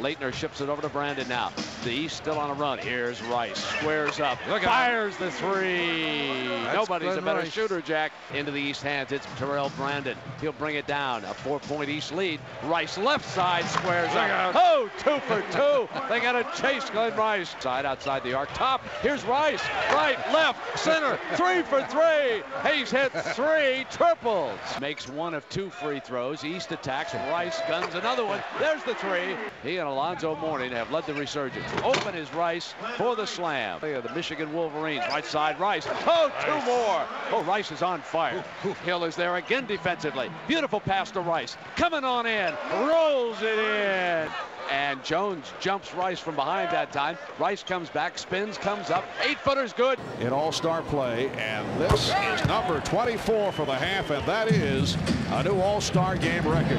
Laettner ships it over to Brandon now. The East still on a run. Here's Rice. Squares up. Fires the three. That's Nobody's a better Rice. shooter, Jack. Into the East hands. It's Terrell Brandon. He'll bring it down. A four-point East lead. Rice left side squares Look up. out. Oh, two for two. they got to chase Glen Rice. Side outside the arc. Top. Here's Rice. Right, left, center. Three for three. Hayes hit three triples. Makes one of two free throws. East attacks. Rice guns another one. There's the three. He and Alonzo Mourning have led the resurgence. Open is Rice for the slam. Look at the Michigan Wolverines. Right side, Rice. Oh, two more. Oh, Rice is on fire. Hill is there again defensively. Beautiful pass to Rice. Coming on in. Rolls it in. And Jones jumps Rice from behind that time. Rice comes back, spins, comes up. Eight footers good. in All-Star play, and this is number 24 for the half, and that is a new All-Star game record.